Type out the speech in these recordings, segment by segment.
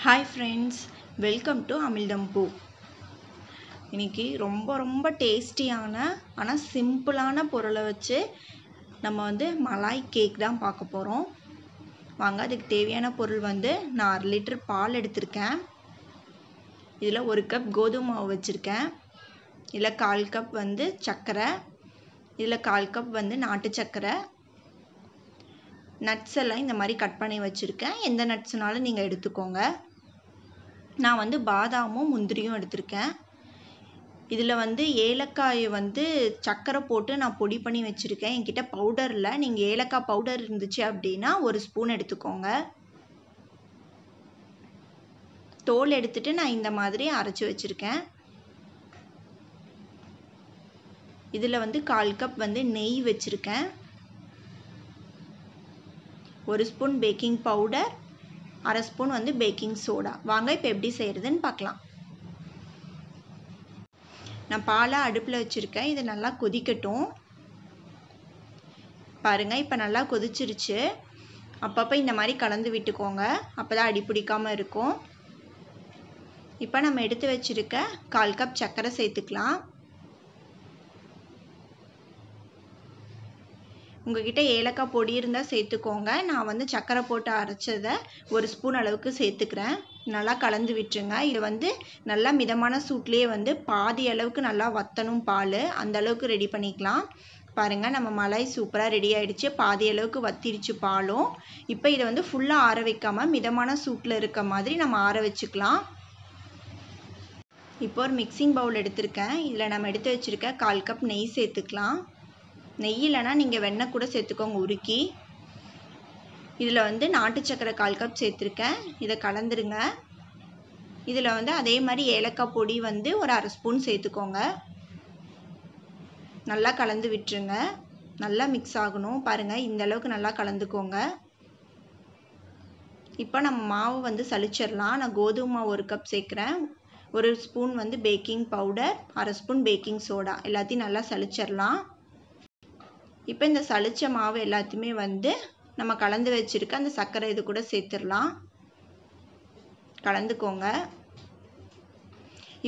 Hi friends welcome to அமில்தம் பூ இன்றைக்கி ரொம்ப ரொம்ப டேஸ்டியான ஆனால் சிம்பிளான பொருளை வச்சு நம்ம வந்து மலாய் கேக் தான் பார்க்க போகிறோம் வாங்க அதுக்கு தேவையான பொருள் வந்து நான் அரை லிட்டர் பால் எடுத்திருக்கேன். இதில் ஒரு கப் கோதுமை மாவு வச்சுருக்கேன். இதில் கால் கப் வந்து சர்க்கரை. இதில் கால் கப் வந்து நாட்டு சர்க்கரை. நட்ஸ் எல்லாம் இந்த மாதிரி கட் பண்ணி வச்சுருக்கேன். எந்த நட்ஸ்னாலும் நீங்கள் எடுத்துக்கோங்க. நான் வந்து பாதாமும் முந்திரியும் எடுத்திருக்கேன். இதில் வந்து ஏலக்காயை வந்து சர்க்கரை போட்டு நான் பொடி பண்ணி வச்சுருக்கேன். என்கிட்ட பவுடரில் நீங்கள் ஏலக்காய் பவுடர் இருந்துச்சு அப்படின்னா ஒரு ஸ்பூன் எடுத்துக்கோங்க. தோல் எடுத்துட்டு நான் இந்த மாதிரி அரைச்சி வச்சுருக்கேன். இதில் வந்து கால் கப் வந்து நெய் வச்சுருக்கேன். ஒரு ஸ்பூன் பேக்கிங் பவுடர் அரை ஸ்பூன் வந்து பேக்கிங் சோடா. வாங்க இப்போ எப்படி செய்கிறதுன்னு பார்க்கலாம். நான் பாலை அடுப்பில் வச்சுருக்கேன். இது நல்லா கொதிக்கட்டும். பாருங்கள் இப்போ நல்லா கொதிச்சிருச்சு. அப்பப்போ இந்த மாதிரி கலந்து விட்டுக்கோங்க. அப்போ தான் அடி பிடிக்காமல் இருக்கும். இப்போ நம்ம எடுத்து வச்சுருக்க கால் கப் சர்க்கரை சேர்த்துக்கலாம். உங்ககிட்ட ஏலக்காய் பொடி இருந்தால் சேர்த்துக்கோங்க. நான் வந்து சர்க்கரை போட்டு அரைச்சதை ஒரு ஸ்பூன் அளவுக்கு சேர்த்துக்கிறேன். நல்லா கலந்து விட்டுருங்க. இது வந்து நல்லா மிதமான சூட்லேயே வந்து பாதி அளவுக்கு நல்லா வத்தணும் பால். அந்த அளவுக்கு ரெடி பண்ணிக்கலாம். பாருங்கள் நம்ம மலாய் சூப்பராக ரெடி ஆகிடுச்சு பாதி அளவுக்கு வத்திருச்சு பாலும். இப்போ இதை வந்து ஃபுல்லாக ஆற வைக்காமல் மிதமான சூட்டில் இருக்க மாதிரி நம்ம ஆற வச்சுக்கலாம். இப்போ ஒரு மிக்சிங் பவுல் எடுத்திருக்கேன். இதில் நம்ம எடுத்து வச்சுருக்க கால் கப் நெய் சேர்த்துக்கலாம். நெய் இல்லைனா நீங்கள் வெண்ணெய் கூட சேர்த்துக்கோங்க உருக்கி. இதில் வந்து நாட்டு சக்கரை கால் கப் சேர்த்துருக்கேன். இதை கலந்துருங்க. இதில் வந்து அதே மாதிரி ஏலக்காய் பொடி வந்து ஒரு அரை ஸ்பூன் சேர்த்துக்கோங்க. நல்லா கலந்து விட்டுருங்க. நல்லா மிக்ஸ் ஆகணும். பாருங்கள் இந்த அளவுக்கு நல்லா கலந்துக்கோங்க. இப்போ நம்ம மாவு வந்து சளிச்சிடலாம் நான் கோதுமை மாவு ஒரு கப் சேர்க்குறேன். ஒரு ஸ்பூன் வந்து பேக்கிங் பவுடர் அரை ஸ்பூன் பேக்கிங் சோடா எல்லாத்தையும் நல்லா சளிச்சிடலாம் இப்போ இந்த சளிச்ச மாவு எல்லாத்தையுமே வந்து நம்ம கலந்து வச்சுருக்க அந்த சர்க்கரை இது கூட சேர்த்துடலாம். கலந்துக்கோங்க.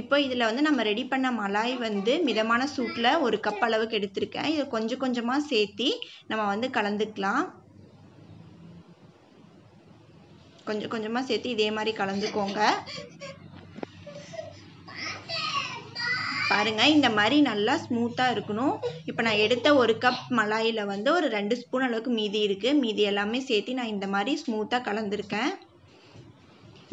இப்போ இதில் வந்து நம்ம ரெடி பண்ண மலாய் வந்து மிதமான சூட்டில் ஒரு கப் அளவுக்கு எடுத்திருக்கேன். இதை கொஞ்சம் கொஞ்சமாக சேர்த்தி நம்ம வந்து கலந்துக்கலாம். கொஞ்சம் கொஞ்சமாக சேர்த்து இதே மாதிரி கலந்துக்கோங்க. பாருங்கள் இந்த மாதிரி நல்லா ஸ்மூத்தாக இருக்கணும். இப்போ நான் எடுத்த ஒரு கப் மலாயில் வந்து ஒரு ரெண்டு ஸ்பூன் அளவுக்கு மீதி இருக்குது மீதி எல்லாமே சேர்த்து நான் இந்த மாதிரி ஸ்மூத்தாக கலந்துருக்கேன்.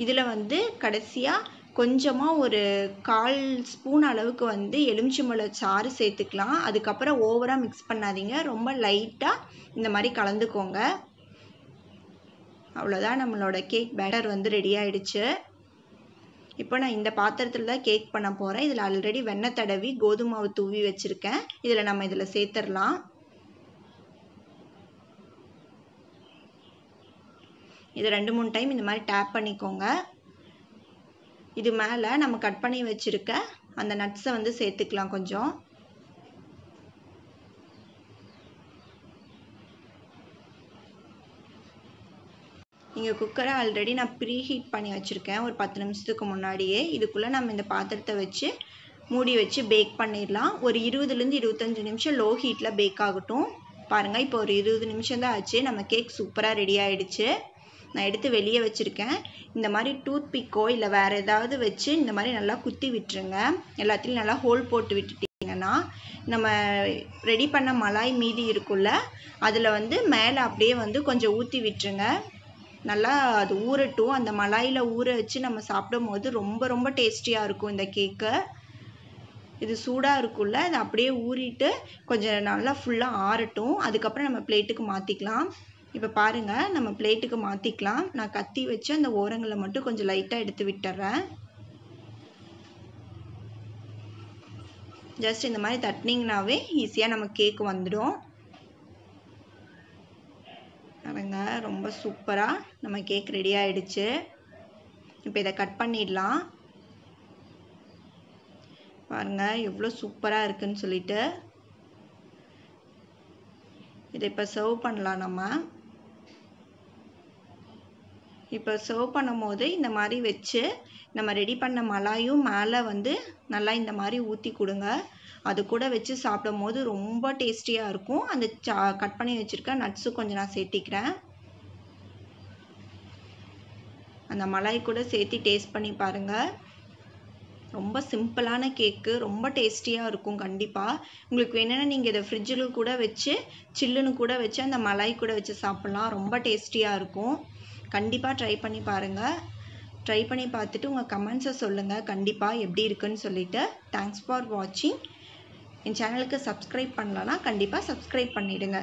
இதில் வந்து கடைசியாக கொஞ்சமாக ஒரு கால் ஸ்பூன் அளவுக்கு வந்து எலுமிச்சம்பழ சாறு சேர்த்துக்கலாம். அதுக்கப்புறம் ஓவராக மிக்ஸ் பண்ணாதீங்க. ரொம்ப லைட்டாக இந்த மாதிரி கலந்துக்கோங்க. அவ்வளோதான் நம்மளோட கேக் பேட்டர் வந்து ரெடி ஆயிடுச்சு. இப்போ நான் இந்த பாத்திரத்தில் தான் கேக் பண்ண போகிறேன் இதில் ஆல்ரெடி வெண்ணெய் தடவி கோதுமை மாவு தூவி வச்சுருக்கேன். இதில் நம்ம இதில் சேர்த்துடலாம். இது ரெண்டு மூணு டைம் இந்த மாதிரி டேப் பண்ணிக்கோங்க. இது மேலே நம்ம கட் பண்ணி வச்சுருக்க அந்த நட்ஸை வந்து சேர்த்துக்கலாம் கொஞ்சம். இங்கே குக்கரை ஆல்ரெடி நான் ப்ரீ ஹீட் பண்ணி வச்சுருக்கேன். ஒரு பத்து நிமிஷத்துக்கு முன்னாடியே. இதுக்குள்ளே நம்ம இந்த பாத்திரத்தை வச்சு மூடி வச்சு பேக் பண்ணிடலாம். ஒரு இருபதுலேருந்து இருபத்தஞ்சி நிமிஷம் லோ ஹீட்டில் பேக் ஆகட்டும். பாருங்கள் இப்போ ஒரு இருபது நிமிஷம் தான் ஆச்சு. நம்ம கேக் சூப்பராக ரெடி ஆகிடுச்சு நான் எடுத்து வெளியே வச்சுருக்கேன். இந்த மாதிரி டூத் பிக்கோ இல்லை வேறு ஏதாவது வச்சு இந்த மாதிரி நல்லா குத்தி விட்டுருங்க. எல்லாத்துலேயும் நல்லா ஹோல் போட்டு விட்டுட்டிங்கன்னா நம்ம ரெடி பண்ண மலாய் மீதி இருக்குல்ல அதில் வந்து மேலே அப்படியே வந்து கொஞ்சம் ஊற்றி விட்டுருங்க. நல்லா அது ஊறட்டும். அந்த மலாயில் ஊற வச்சு நம்ம சாப்பிடும் போது ரொம்ப ரொம்ப டேஸ்டியாக இருக்கும் இந்த கேக்கை இது சூடாக இருக்கும்ல அது அப்படியே ஊறிட்டு கொஞ்சம் நல்லா ஃபுல்லாக ஆறட்டும். அதுக்கப்புறம் நம்ம பிளேட்டுக்கு மாற்றிக்கலாம் இப்போ பாருங்கள் நம்ம பிளேட்டுக்கு மாற்றிக்கலாம் நான் கத்தி வச்சு அந்த ஓரங்களை மட்டும் கொஞ்சம் லைட்டாக எடுத்து விட்டுறேன். ஜஸ்ட் இந்த மாதிரி தட்டினீங்கனாவே ஈஸியாக நம்ம கேக் வந்துடும். பாருங்க ரொம்ப சூப்பராக நம்ம கேக் ரெடி ஆகிடுச்சு இப்போ இதை கட் பண்ணிடலாம். பாருங்க எவ்வளோ சூப்பராக இருக்குன்னு சொல்லிட்டு. இதை இப்போ சர்வ் பண்ணலாம் நம்ம. இப்போ சர்வ் பண்ணும் போது இந்த மாதிரி வச்சு நம்ம ரெடி பண்ண மலாயும் மேலே வந்து நல்லா இந்த மாதிரி ஊற்றி கொடுங்க. அது கூட வச்சு சாப்பிடும் போது ரொம்ப டேஸ்டியாக இருக்கும். அந்த சா கட் பண்ணி வச்சுருக்க நட்ஸும் கொஞ்சம் நான் சேர்த்திக்கிறேன். அந்த மலாய் கூட சேர்த்து டேஸ்ட் பண்ணி பாருங்கள் ரொம்ப சிம்பிளான கேக்கு ரொம்ப டேஸ்டியாக இருக்கும் கண்டிப்பாக உங்களுக்கு வேணும்னா நீங்கள் இதை ஃப்ரிட்ஜில் கூட வச்சு சில்லுன்னு கூட வச்சு அந்த மலாய் கூட வச்சு சாப்பிட்லாம். ரொம்ப டேஸ்டியாக இருக்கும். கண்டிப்பாக ட்ரை பண்ணி பாருங்கள் ட்ரை பண்ணி பார்த்துட்டு உங்கள் கமெண்ட்ஸை சொல்லுங்கள் கண்டிப்பாக எப்படி இருக்குன்னு சொல்லிவிட்டு தேங்க்ஸ் ஃபார் வாட்சிங் என் சேனலுக்கு சப்ஸ்கிரைப் பண்ணலன்னா கண்டிப்பாக சப்ஸ்கிரைப் பண்ணிவிடுங்க